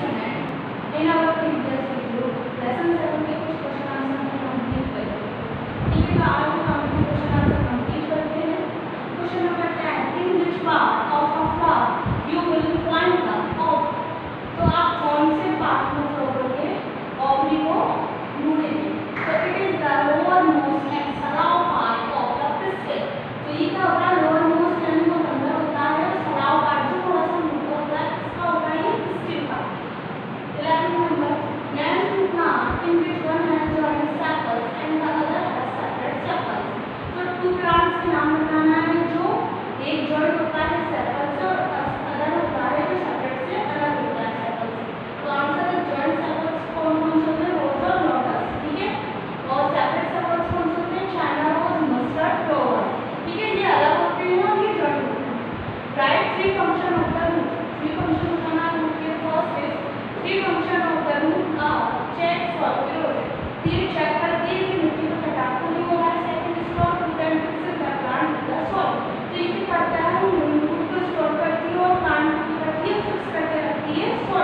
Thank you. का नाम बताना है जो एक जड़ को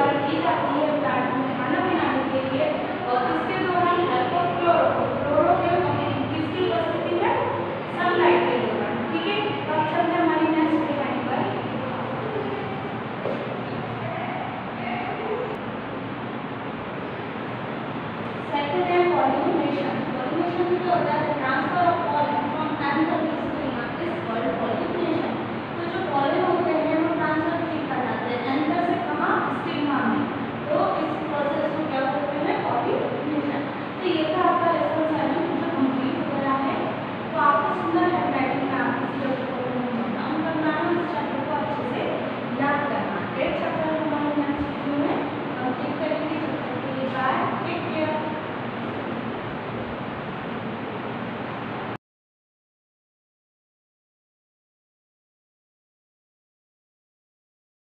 para ir adiantar